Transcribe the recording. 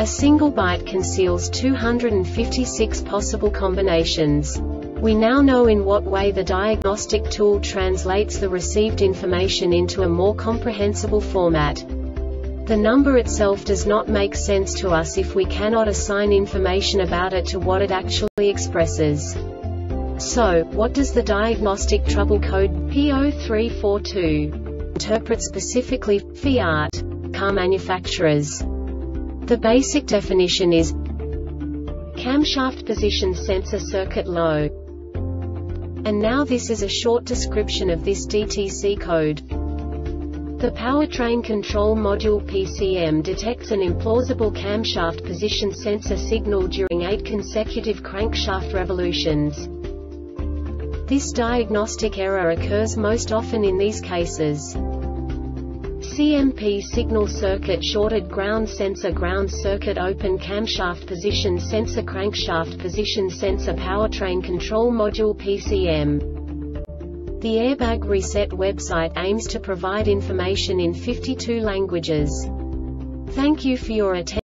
A single byte conceals 256 possible combinations. We now know in what way the diagnostic tool translates the received information into a more comprehensible format. The number itself does not make sense to us if we cannot assign information about it to what it actually expresses. So, what does the diagnostic trouble code P0342 interpret specifically Fiat car manufacturers? The basic definition is camshaft position sensor circuit low. And now this is a short description of this DTC code. The powertrain control module PCM detects an implausible camshaft position sensor signal during 8 consecutive crankshaft revolutions. This diagnostic error occurs most often in these cases. CMP signal circuit shorted ground sensor ground circuit open camshaft position sensor crankshaft position sensor powertrain control module PCM. The Airbag Reset website aims to provide information in 52 languages. Thank you for your attention.